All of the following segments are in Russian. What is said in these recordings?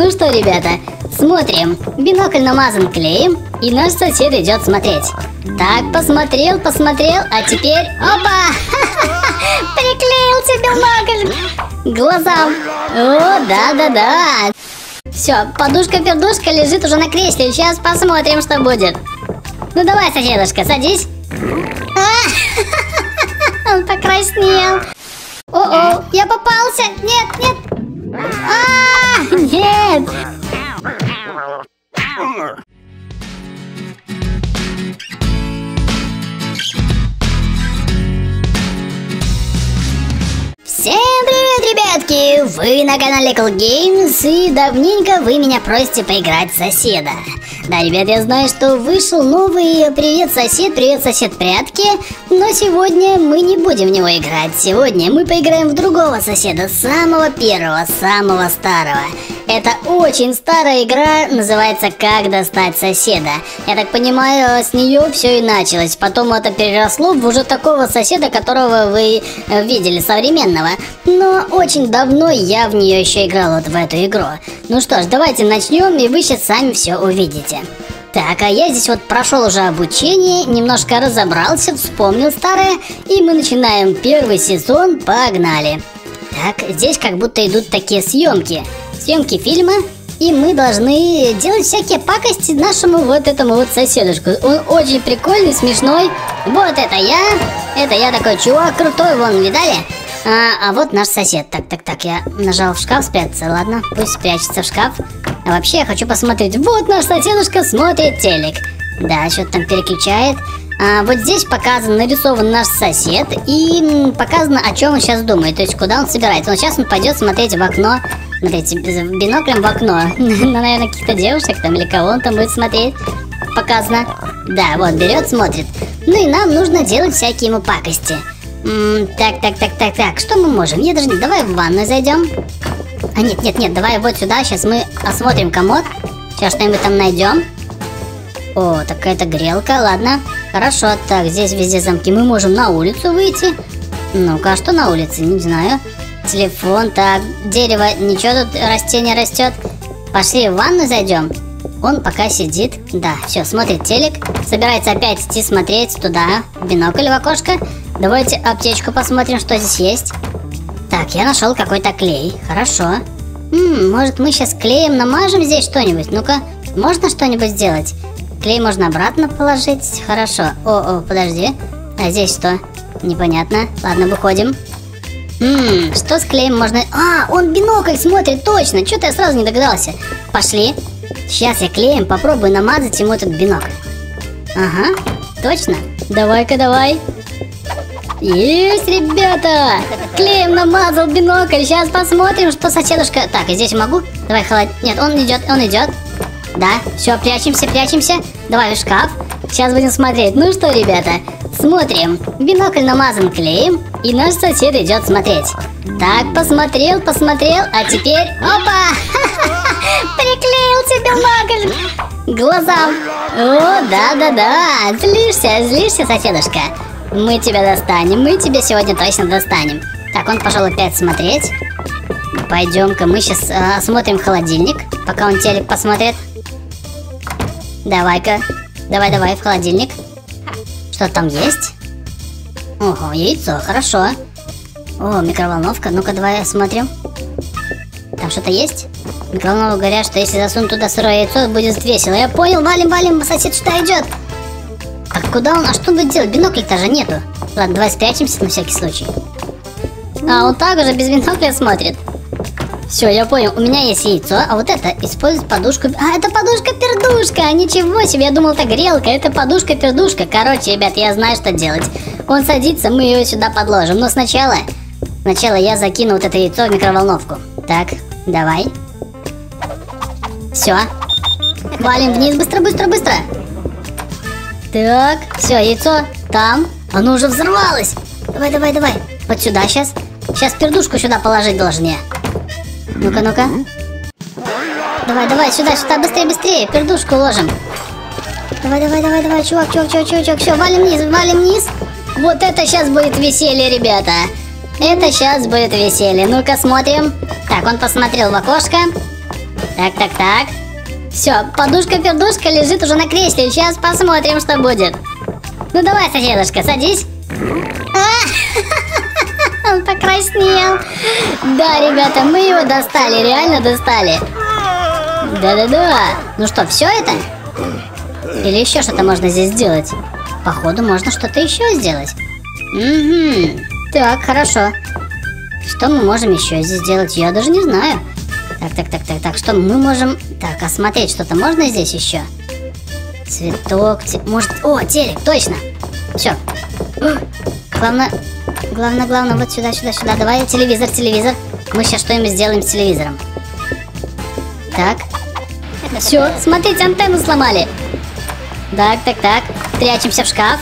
Ну что, ребята, смотрим. Бинокль намазан клеем, и наш сосед идет смотреть. Так, посмотрел, посмотрел, а теперь... Опа! Приклеился бинокль глазам. О, да-да-да. Все, подушка-пердушка лежит уже на кресле. Сейчас посмотрим, что будет. Ну давай, соседушка, садись. А, Он покраснел. О-о, я попался. Нет, нет. А, нет. Всем привет, ребятки! Вы на канале Cool Games и давненько вы меня просите поиграть соседа. Да, ребят, я знаю, что вышел новый Привет, сосед, привет, сосед, прятки, но сегодня мы не будем в него играть. Сегодня мы поиграем в другого соседа, самого первого, самого старого. Это очень старая игра, называется «Как достать соседа». Я так понимаю, с нее все и началось. Потом это переросло в уже такого соседа, которого вы э, видели, современного. Но очень давно я в нее еще играл вот в эту игру. Ну что ж, давайте начнем, и вы сейчас сами все увидите. Так, а я здесь вот прошел уже обучение, немножко разобрался, вспомнил старое, и мы начинаем первый сезон, погнали. Так, здесь как будто идут такие съемки съемки фильма, и мы должны делать всякие пакости нашему вот этому вот соседушку. Он очень прикольный, смешной. Вот это я, это я такой чувак крутой, вон, видали? А, а вот наш сосед. Так, так, так, я нажал в шкаф спрятаться, ладно, пусть спрячется в шкаф. А вообще я хочу посмотреть. Вот наш соседушка смотрит телек. Да, что-то там переключает. А, вот здесь показан, нарисован наш сосед и показано, о чем он сейчас думает, то есть куда он собирается. Вот сейчас он пойдет смотреть в окно, смотрите, биноклем в окно. На, наверное, каких-то девушек там или кого он там будет смотреть. Показано. Да, вот, берет, смотрит. Ну и нам нужно делать всякие ему пакости. М так, так, так, так, так, что мы можем? Нет, даже давай в ванную зайдем. А нет, нет, нет, давай вот сюда, сейчас мы осмотрим комод. Сейчас что-нибудь там найдем. О, такая-то грелка, ладно. Хорошо, так, здесь везде замки. Мы можем на улицу выйти. Ну-ка, а что на улице? Не знаю. Телефон, так, дерево, ничего тут растение растет. Пошли в ванну зайдем. Он пока сидит. Да, все, смотрит телек. Собирается опять идти смотреть туда, бинокль в окошко. Давайте аптечку посмотрим, что здесь есть. Так, я нашел какой-то клей. Хорошо. М может мы сейчас клеем намажем здесь что-нибудь? Ну-ка, можно что-нибудь сделать? Клей можно обратно положить. Хорошо. О, о, подожди. А здесь что? Непонятно. Ладно, выходим. Ммм, что с клеем можно... А, он бинокль смотрит, точно. Что-то я сразу не догадался. Пошли. Сейчас я клеем попробую намазать ему этот бинокль. Ага, точно. Давай-ка, давай. Есть, ребята! Клеем намазал бинокль. Сейчас посмотрим, что соседушка... Так, и здесь могу? Давай, холод... Нет, он идет, он идет. Да, все, прячемся, прячемся. Давай в шкаф. Сейчас будем смотреть. Ну что, ребята, смотрим. Бинокль намазан клеем, и наш сосед идет смотреть. Так, посмотрел, посмотрел, а теперь... Опа! Приклеился бинокль глазам. О, да-да-да, злишься, злишься, соседушка. Мы тебя достанем, мы тебя сегодня точно достанем. Так, он пошел опять смотреть. Пойдем-ка, мы сейчас э, осмотрим холодильник, пока он телек посмотрит. Давай-ка. Давай-давай в холодильник. Что там есть? Ого, яйцо, хорошо. О, микроволновка. Ну-ка, давай смотрим. Там что-то есть? Микроволновка говорят, что если засунуть туда сырое яйцо, будет весело. Я понял, валим, валим, сосед что идет. А куда он? А что он будет делать? Бинокля-то же нету. Ладно, давай спрячемся на всякий случай. А он так уже без бинокля смотрит. Все, я понял. У меня есть яйцо, а вот это использует подушку. А, это подушка-пердушка. Ничего себе, я думал, это грелка. Это подушка-пердушка. Короче, ребят, я знаю, что делать. Он садится, мы ее сюда подложим. Но сначала... Сначала я закину вот это яйцо в микроволновку. Так, давай. Все. Валим вниз, быстро, быстро, быстро. Так, все, яйцо там. Оно уже взорвалось. Давай, давай, давай. Вот сюда сейчас. Сейчас пердушку сюда положить должен я. Ну-ка, ну-ка. Давай, давай, сюда, сюда, быстрее, быстрее. Пердушку ложим. Давай, давай, давай, давай, чувак, чувак, чувак, чувак, чувак. Все, валим вниз, валим вниз. Вот это сейчас будет веселье, ребята. Это сейчас будет веселье. Ну-ка, смотрим. Так, он посмотрел в окошко. Так, так, так. Все, подушка-пердушка лежит уже на кресле. Сейчас посмотрим, что будет. Ну давай, соседушка, садись. А, он покраснел. Да, ребята, мы его достали, реально достали. Да-да-да. Ну что, все это? Или еще что-то можно здесь сделать? Походу, можно что-то еще сделать. Угу. Так, хорошо. Что мы можем еще здесь сделать? Я даже не знаю. Так, так, так, так, так. Что мы можем... Так, осмотреть что-то можно здесь еще? Цветок, те... может... О, телек, точно. Все. Главное... Главное, главное, вот сюда, сюда, сюда. Давай, телевизор, телевизор. Мы сейчас что-нибудь сделаем с телевизором. Так. Все, смотрите, антенну сломали. Так, так, так. Прячемся в шкаф.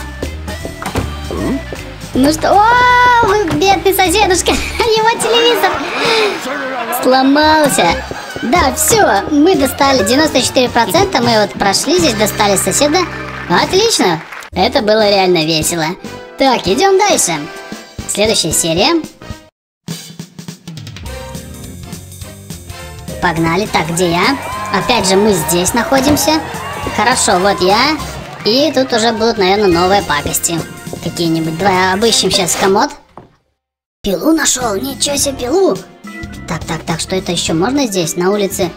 Ну что, о, бедный соседушка, его телевизор сломался. Да, все, мы достали 94%, мы вот прошли здесь, достали соседа. Отлично, это было реально весело. Так, идем дальше. Следующая серия. Погнали. Так, где я? Опять же, мы здесь находимся. Хорошо, вот я. И тут уже будут, наверное, новые пакости. Какие-нибудь. Давай обыщем сейчас комод. Пилу нашел. Ничего себе, пилу. Так, так, так, что это еще можно здесь, на улице?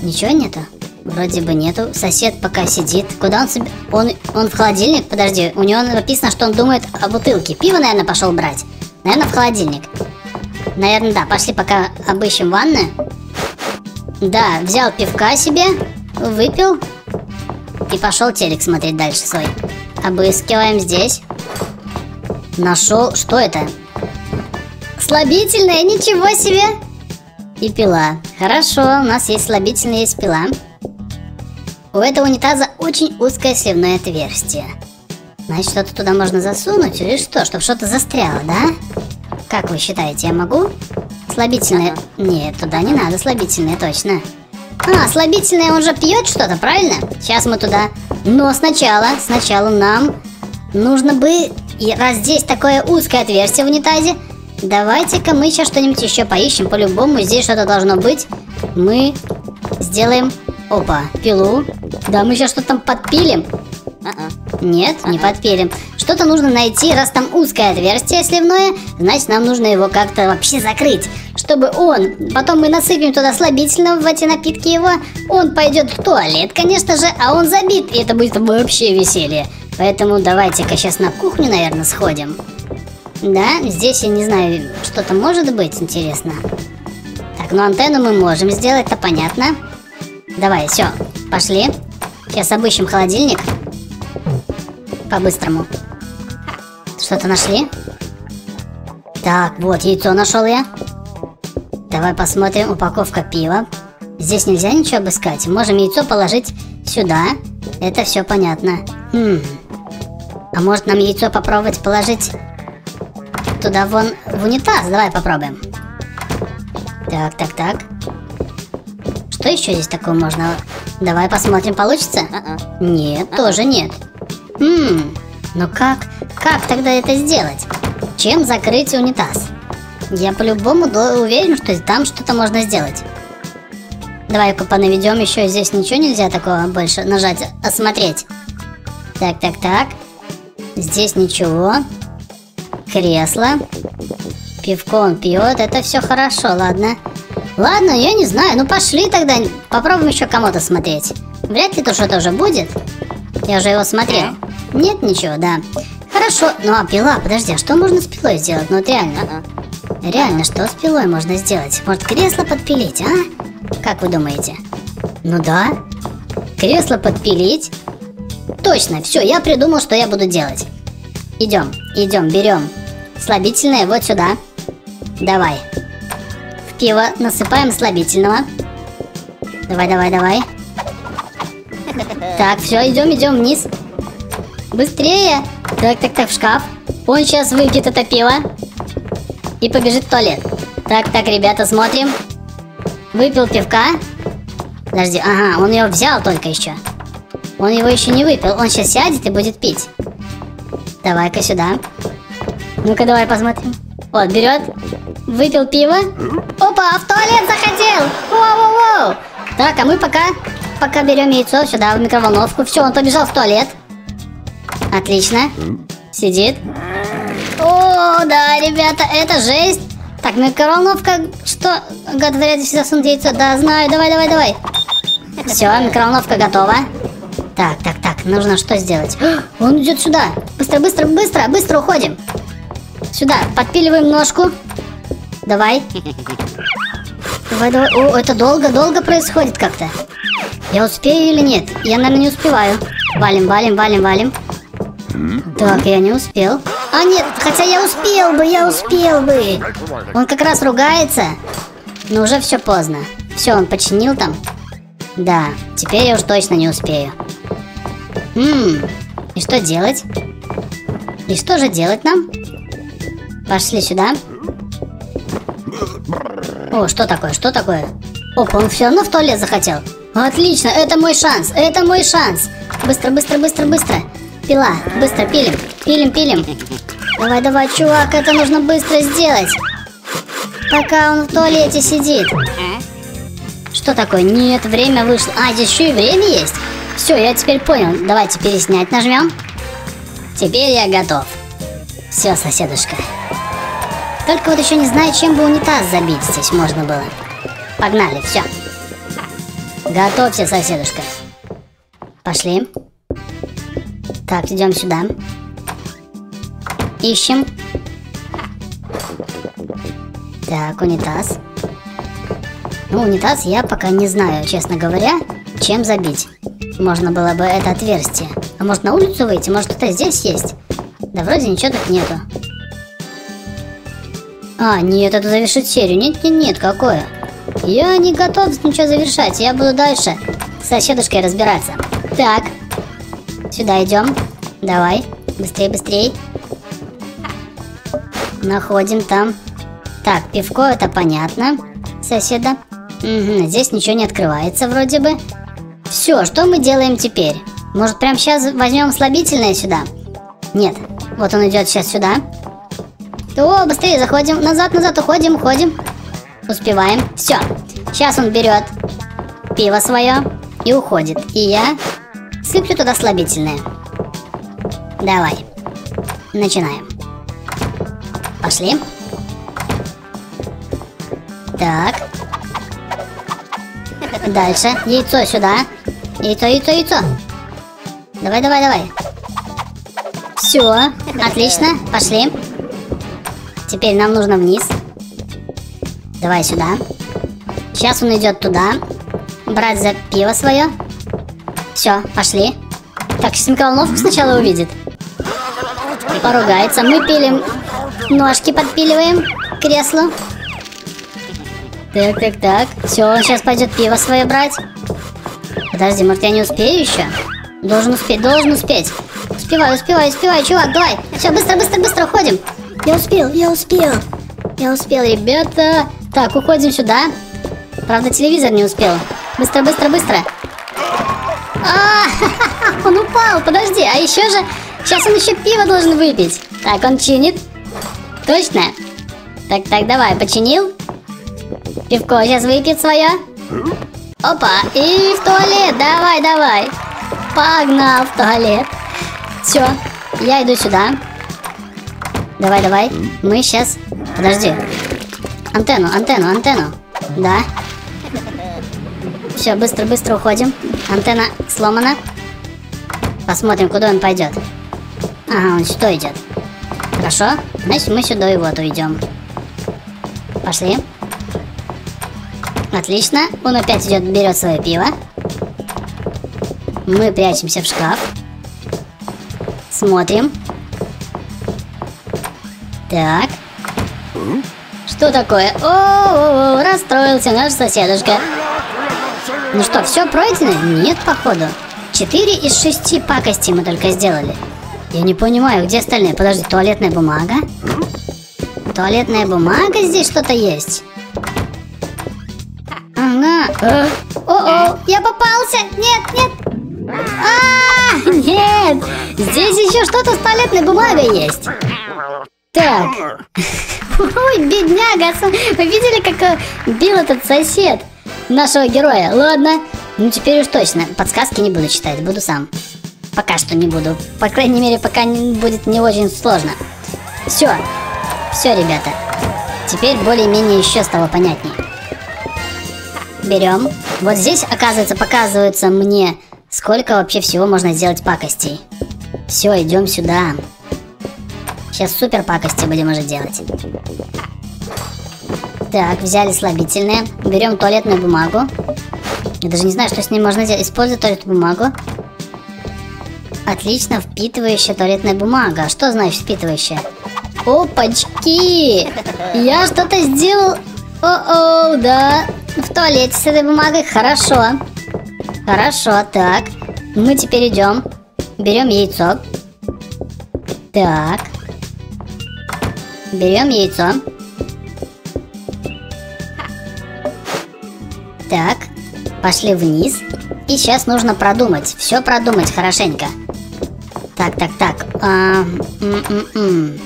Ничего нету? Вроде бы нету. Сосед пока сидит. Куда он себе... Он, он в холодильник? Подожди, у него написано, что он думает о бутылке. Пиво, наверное, пошел брать. Наверное, в холодильник. Наверное, да. Пошли пока обыщем ванны. Да, взял пивка себе, выпил и пошел телек смотреть дальше свой. Обыскиваем здесь. Нашел... Что это? Слабительное, ничего себе! И пила. Хорошо, у нас есть слабительное, есть пила. У этого унитаза очень узкое сливное отверстие. Значит, что-то туда можно засунуть или что? Чтобы что-то застряло, да? Как вы считаете, я могу? Слабительное... Нет, туда не надо слабительное, точно. А, слабительное он же пьет что-то, правильно? Сейчас мы туда. Но сначала, сначала нам нужно бы... И раз здесь такое узкое отверстие в унитазе, давайте-ка мы сейчас что-нибудь еще поищем. По-любому здесь что-то должно быть. Мы сделаем... Опа, пилу. Да, мы сейчас что-то там подпилим. Нет, не подпилим. Что-то нужно найти, раз там узкое отверстие сливное, значит нам нужно его как-то вообще закрыть. Чтобы он, потом мы насыпем туда слабительного в эти напитки его, он пойдет в туалет, конечно же, а он забит, и это будет вообще веселье. Поэтому давайте-ка сейчас на кухню, наверное, сходим. Да, здесь я не знаю, что-то может быть интересно. Так, ну антенну мы можем сделать, это понятно. Давай, все, пошли. Сейчас обыщем холодильник. По-быстрому. Что-то нашли? Так, вот, яйцо нашел я. Давай посмотрим. Упаковка пива. Здесь нельзя ничего обыскать. Можем яйцо положить сюда. Это все понятно. Хм. А может нам яйцо попробовать положить туда вон в унитаз? Давай попробуем. Так, так, так. Что еще здесь такого можно? Давай посмотрим, получится? Нет, тоже нет. Хм, но как, как тогда это сделать? Чем закрыть унитаз? Я по-любому уверен, что там что-то можно сделать. Давай-ка понаведем еще. Здесь ничего нельзя такого больше нажать, осмотреть. Так, так, так. Здесь ничего. Кресло. Пивко он пьет. Это все хорошо, ладно. Ладно, я не знаю. Ну пошли тогда. Попробуем еще кому-то смотреть. Вряд ли то что-то уже будет. Я уже его смотрел. Нет ничего, да. Хорошо. Ну а пила, подожди, а что можно с пилой сделать? Ну вот реально. Реально, что с пилой можно сделать? Может кресло подпилить, а? Как вы думаете? Ну да. Кресло подпилить. Точно, все, я придумал, что я буду делать. Идем, идем, берем слабительное вот сюда. Давай. Пиво насыпаем слабительного. Давай, давай, давай. Так, все, идем, идем вниз. Быстрее! Так, так, так, в шкаф. Он сейчас выпьет это пиво. И побежит в туалет. Так, так, ребята, смотрим. Выпил пивка. Подожди, ага, он его взял только еще. Он его еще не выпил. Он сейчас сядет и будет пить. Давай-ка сюда. Ну-ка, давай посмотрим. Вот, берет. Выпил пиво. Опа, в туалет захотел. Воу-воу-воу. Так, а мы пока, пока берем яйцо сюда, в микроволновку. Все, он побежал в туалет. Отлично. Сидит. О, да, ребята, это жесть. Так, микроволновка, что? Говорят, всегда засунуть яйцо. Да, знаю, давай, давай, давай. Все, микроволновка готова. Так, так, так, нужно что сделать? Он идет сюда. Быстро, быстро, быстро, быстро уходим. Сюда, подпиливаем ножку. Давай. Давай, давай. О, это долго, долго происходит как-то. Я успею или нет? Я, наверное, не успеваю. Валим, валим, валим, валим. Так, я не успел. А нет, хотя я успел бы, я успел бы. Он как раз ругается. Но уже все поздно. Все, он починил там. Да, теперь я уж точно не успею. Ммм, и что делать? И что же делать нам? Пошли сюда. О, что такое, что такое? Опа, он все равно в туалет захотел. Отлично, это мой шанс, это мой шанс. Быстро, быстро, быстро, быстро. Пила, быстро пилим, пилим, пилим. Давай, давай, чувак, это нужно быстро сделать. Пока он в туалете сидит. Что такое? Нет, время вышло. А, здесь еще и время есть. Все, я теперь понял. Давайте переснять нажмем. Теперь я готов. Все, соседушка. Только вот еще не знаю, чем бы унитаз забить здесь можно было. Погнали, все. Готовься, соседушка. Пошли. Так, идем сюда. Ищем. Так, унитаз. Ну, унитаз я пока не знаю, честно говоря, чем забить. Можно было бы это отверстие. А может на улицу выйти? Может кто-то здесь есть? Да вроде ничего тут нету. А, нет, это завершить серию. Нет, нет, нет, какое? Я не готов ничего завершать. Я буду дальше с соседушкой разбираться. Так. Сюда идем. Давай. Быстрее, быстрее. Находим там. Так, пивко это понятно. Соседа. Угу, здесь ничего не открывается вроде бы. Все, что мы делаем теперь? Может, прямо сейчас возьмем слабительное сюда? Нет. Вот он идет сейчас сюда. О, быстрее заходим. Назад, назад уходим, уходим. Успеваем. Все. Сейчас он берет пиво свое и уходит. И я сыплю туда слабительное. Давай. Начинаем. Пошли. Так. Дальше. Яйцо сюда. Яйцо, яйцо, яйцо. Давай, давай, давай. Все. Отлично. Пошли. Теперь нам нужно вниз. Давай сюда. Сейчас он идет туда. Брать за пиво свое. Все, пошли. Так, сейчас микроволновку сначала увидит. Поругается. Мы пилим. Ножки подпиливаем к креслу. Так, так, так. Все, он сейчас пойдет пиво свое брать. Подожди, может я не успею еще? Должен успеть, должен успеть. Успевай, успевай, успевай, чувак, давай. Все, быстро, быстро, быстро уходим. Я успел, я успел. Я успел, ребята. Так, уходим сюда. Правда, телевизор не успел. Быстро, быстро, быстро. А, он упал, подожди. А еще же, сейчас он еще пиво должен выпить. Так, он чинит. Точно? Так, так, давай, починил. Пивко сейчас выпьет свое. Опа, и в туалет, давай, давай. Погнал в туалет. Все, я иду сюда. Давай, давай. Мы сейчас... Подожди. Антенну, антенну, антенну. Да. Все, быстро-быстро уходим. Антенна сломана. Посмотрим, куда он пойдет. Ага, он сюда идет. Хорошо. Значит, мы сюда и вот уйдем. Пошли. Отлично. Он опять идет, берет свое пиво. Мы прячемся в шкаф. Смотрим. Так. Что такое? О, -о, -о расстроился наш соседушка. Ну что, все пройдено? Нет, походу. Четыре из шести пакостей мы только сделали. Я не понимаю, где остальные? Подожди, туалетная бумага? Туалетная бумага здесь что-то есть? Ага. Э, о-о, я попался! Нет, нет! А, -а, -а нет! Здесь еще что-то с туалетной бумагой есть. Так. Ой, бедняга. Вы видели, как э, бил этот сосед? нашего героя. Ладно. Ну теперь уж точно. Подсказки не буду читать, буду сам. Пока что не буду. По крайней мере, пока не, будет не очень сложно. Все. Все, ребята. Теперь более-менее еще стало понятнее. Берем. Вот здесь, оказывается, показывается мне, сколько вообще всего можно сделать пакостей. Все, идем сюда. Сейчас супер пакости будем уже делать. Так, взяли слабительное. Берем туалетную бумагу. Я даже не знаю, что с ней можно сделать. Используй туалетную бумагу. Отлично, впитывающая туалетная бумага. А что значит впитывающая? Опачки! Я что-то сделал... О-о, да. В туалете с этой бумагой. Хорошо. Хорошо, так. Мы теперь идем. Берем яйцо. Так. Берем яйцо. Так. Пошли вниз. И сейчас нужно продумать. Все продумать хорошенько. Так, так, так. А, м -м -м.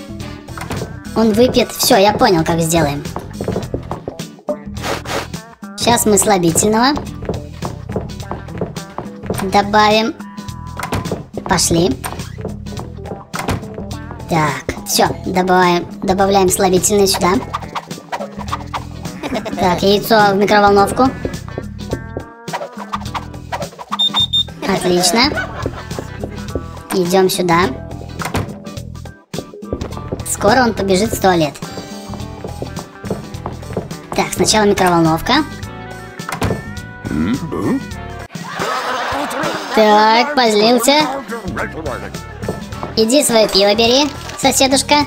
Он выпьет. Все, я понял, как сделаем. Сейчас мы слабительного. Добавим. Пошли. Так, все, добавляем, добавляем слабительное сюда. Так, яйцо в микроволновку. Отлично. Идем сюда. Скоро он побежит в туалет. Так, сначала микроволновка. Так, позлился. Иди свое пиво бери, соседушка.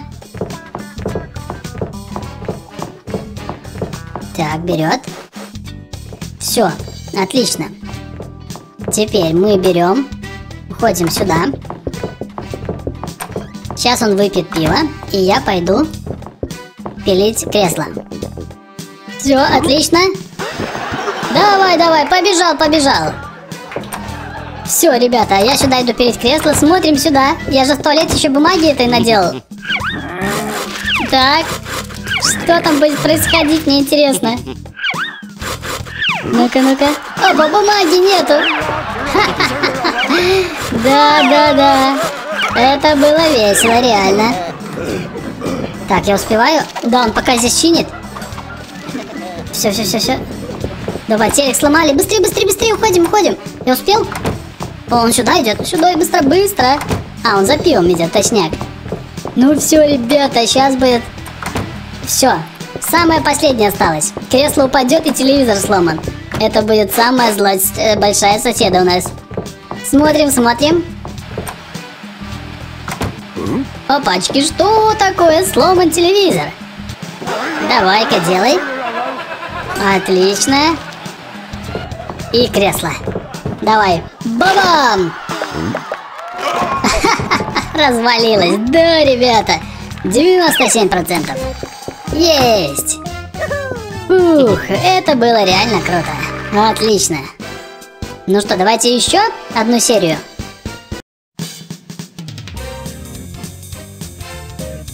Так, берет. Все, отлично. Теперь мы берем, уходим сюда. Сейчас он выпьет пиво, и я пойду пилить кресло. Все, отлично. Давай, давай, побежал, побежал. Все, ребята, я сюда иду перед кресло, смотрим сюда. Я же в туалет еще бумаги этой наделал. Так, что там будет происходить, мне интересно. Ну-ка, ну-ка. Опа, бумаги нету. Да, да, да. Это было весело, реально. Так, я успеваю? Да, он пока здесь чинит. Все, все, все, все. Давай, телек сломали. Быстрее, быстрее, быстрее, уходим, уходим. Я успел? О, он сюда идет. Сюда и быстро, быстро. А, он за пивом идет, точняк. Ну все, ребята, сейчас будет... Все. Самое последнее осталось. Кресло упадет и телевизор сломан. Это будет самая злость, э, большая соседа у нас. Смотрим, смотрим. Опачки, что такое сломан телевизор? Давай-ка делай. Отлично. И кресло. Давай. Бабам! Развалилось. Да, ребята. 97%. Есть. Ух, это было реально круто. Отлично. Ну что, давайте еще одну серию.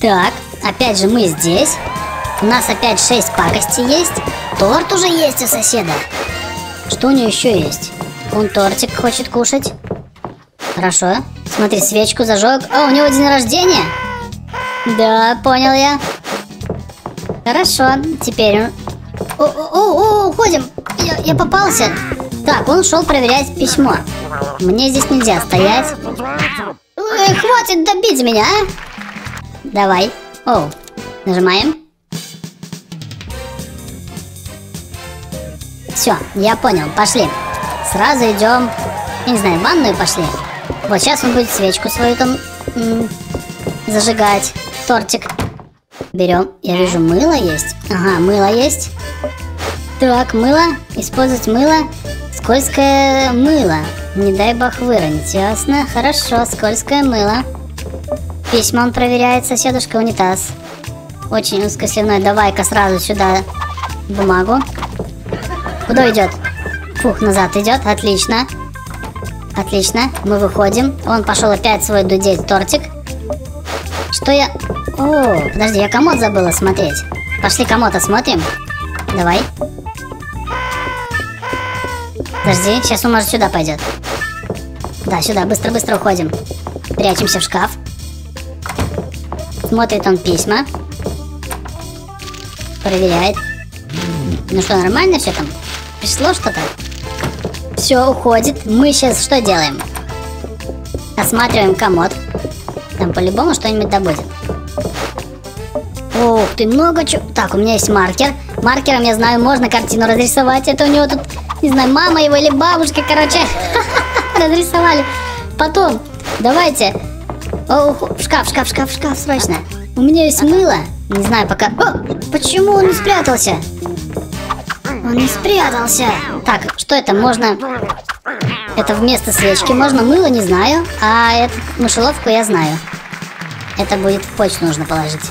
Так, опять же мы здесь. У нас опять 6 пакостей есть. Торт уже есть у соседа. Что у нее еще есть? Он тортик хочет кушать. Хорошо. Смотри, свечку зажег. А, у него день рождения? Да, понял я. Хорошо, теперь. О, о, о, уходим. Я, я попался. Так, он шел проверять письмо. Мне здесь нельзя стоять. Ой, хватит добить меня, а? Давай. О, нажимаем. Все, я понял, пошли. Сразу идем, не знаю, в ванную пошли. Вот сейчас он будет свечку свою там зажигать. Тортик. Берем. Я вижу, мыло есть. Ага, мыло есть. Так, мыло. Использовать мыло. Скользкое мыло. Не дай бог выронить. Ясно. Хорошо, скользкое мыло. Письма он проверяет. Соседушка унитаз. Очень узкосливной. Давай-ка сразу сюда бумагу. Куда идет? Фух, назад идет. Отлично. Отлично. Мы выходим. Он пошел опять свой дудеть тортик. Что я... О, подожди, я комод забыла смотреть. Пошли комод осмотрим. Давай. Подожди, сейчас он может сюда пойдет. Да, сюда, быстро-быстро уходим. Прячемся в шкаф. Смотрит он письма. Проверяет. Ну что, нормально все там? Пришло что-то? Все, уходит. Мы сейчас что делаем? Осматриваем комод. Там по-любому что-нибудь да будет. Ух ты, много чего. Так, у меня есть маркер. Маркером, я знаю, можно картину разрисовать. Это у него тут, не знаю, мама его или бабушка, короче, разрисовали. Потом, давайте. О, шкаф, шкаф, шкаф, шкаф, срочно. У меня есть мыло. Не знаю пока. О, почему он не спрятался? Он не спрятался. Так, что это? Можно... Это вместо свечки. Можно мыло, не знаю. А эту мышеловку я знаю. Это будет в почту нужно положить.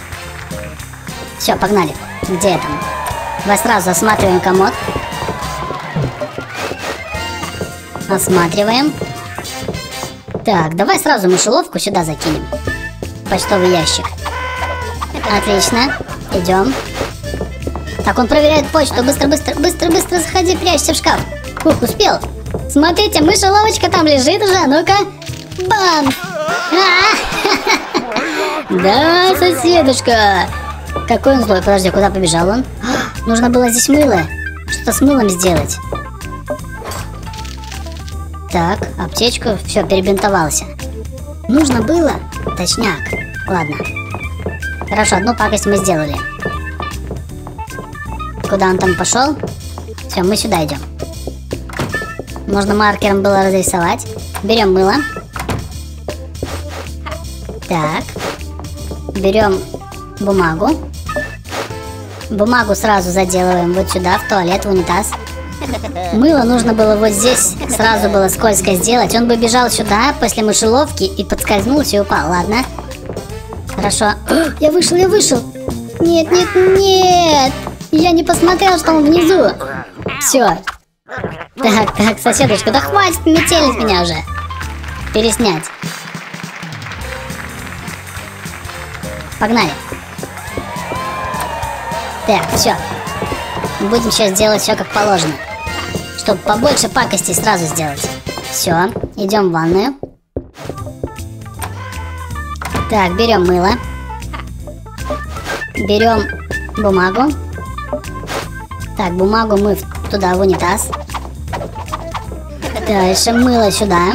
Все, погнали. Где это? Давай сразу осматриваем комод. Осматриваем. Так, давай сразу мышеловку сюда закинем. Почтовый ящик. Отлично. Идем. Так, он проверяет почту. Быстро, быстро, быстро, быстро заходи, прячься в шкаф. Ух, успел. Смотрите, мышеловочка там лежит уже. Ну-ка. Бам! Да, соседушка. Какой он злой. Подожди, куда побежал он? Нужно было здесь мыло. Что-то с мылом сделать. Так, аптечку. Все, перебинтовался. Нужно было? Точняк. Ладно. Хорошо, одну пакость мы сделали. Куда он там пошел? Все, мы сюда идем. Можно маркером было разрисовать. Берем мыло. Так. Берем бумагу. Бумагу сразу заделываем вот сюда, в туалет, в унитаз. Мыло нужно было вот здесь сразу было скользко сделать. Он бы бежал сюда после мышеловки и подскользнулся и упал. Ладно. Хорошо. Я вышел, я вышел. Нет, нет, нет. Я не посмотрел, что он внизу. Все. Так, так, соседушка, да хватит метелить меня уже. Переснять. Погнали. Так, все. Будем сейчас делать все как положено. Чтобы побольше пакостей сразу сделать. Все, идем в ванную. Так, берем мыло. Берем бумагу. Так, бумагу мы туда, в унитаз. Дальше мыло сюда.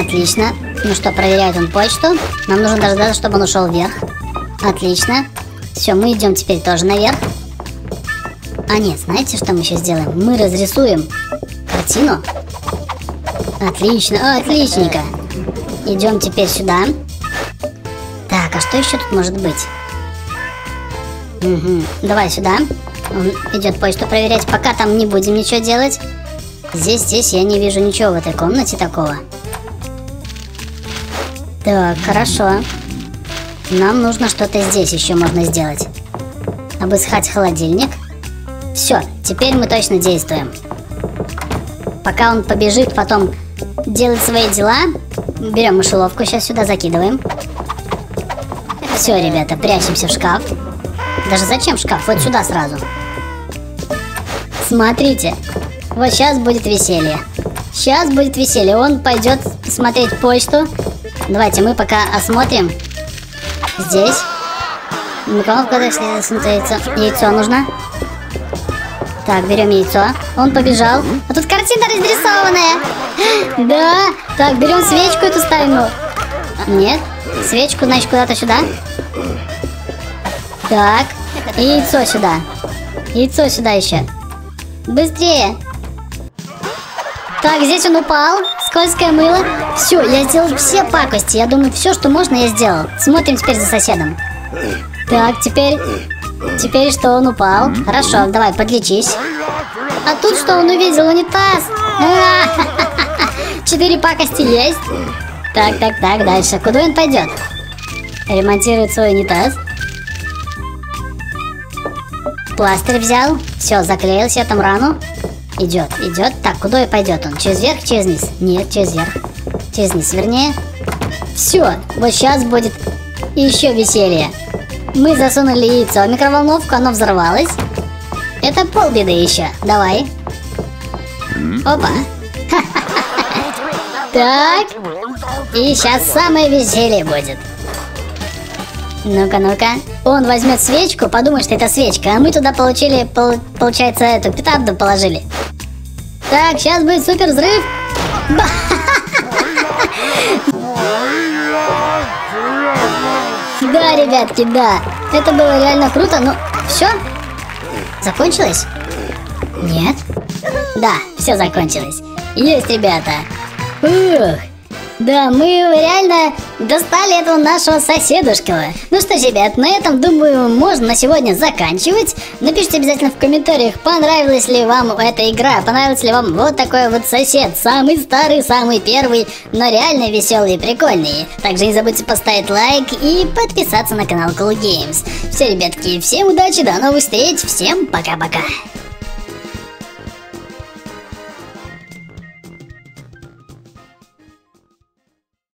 Отлично. Ну что, проверяет он почту. Нам нужно дождаться, чтобы он ушел вверх. Отлично. Все, мы идем теперь тоже наверх. А нет, знаете, что мы сейчас сделаем? Мы разрисуем картину. Отлично, отличненько. Идем теперь сюда. Так, а что еще тут может быть? Угу. Давай сюда. Идет почту проверять. Пока там не будем ничего делать. Здесь, здесь я не вижу ничего в этой комнате такого. Так, хорошо. Нам нужно что-то здесь еще можно сделать. Обыскать холодильник. Все, теперь мы точно действуем. Пока он побежит, потом делать свои дела. Берем мышеловку, сейчас сюда закидываем. Все, ребята, прячемся в шкаф. Даже зачем шкаф? Вот сюда сразу. Смотрите, вот сейчас будет веселье. Сейчас будет веселье. Он пойдет смотреть почту. Давайте мы пока осмотрим. Здесь. Микроволновка, если смотрится. Яйцо нужно. Так, берем яйцо. Он побежал. А тут картина разрисованная. Да. Так, берем свечку эту ставим. Нет. Свечку, значит, куда-то сюда. Так. И яйцо сюда. Яйцо сюда еще. Быстрее. Так, здесь он упал. Скользкое мыло. Все, я сделал все пакости. Я думаю, все, что можно, я сделал. Смотрим теперь за соседом. Так, теперь... Теперь что, он упал? Хорошо, давай, подлечись. А тут что он увидел? Унитаз. Четыре пакости есть. Так, так, так, дальше. Куда он пойдет? Ремонтирует свой унитаз. Пластырь взял. Все, заклеил себе там рану. Идет, идет. Так, куда и пойдет он? Через верх, через низ? Нет, через верх. Через низ, вернее. Все, вот сейчас будет еще веселье. Мы засунули яйцо в микроволновку, оно взорвалось. Это полбеды еще. Давай. Опа. Так. И сейчас самое веселье будет. Ну-ка, ну-ка. Он возьмет свечку, подумает, что это свечка, а мы туда получили, пол, получается, эту петарду положили. Так, сейчас будет супер взрыв. Да, ребятки, да. Это было реально круто, но все? Закончилось? Нет? Да, все закончилось. Есть, ребята. Ух, да, мы реально достали этого нашего соседушку. Ну что ж, ребят, на этом, думаю, можно на сегодня заканчивать. Напишите обязательно в комментариях, понравилась ли вам эта игра, понравился ли вам вот такой вот сосед. Самый старый, самый первый, но реально веселый и прикольный. Также не забудьте поставить лайк и подписаться на канал Cool Games. Все, ребятки, всем удачи, до новых встреч, всем пока-пока.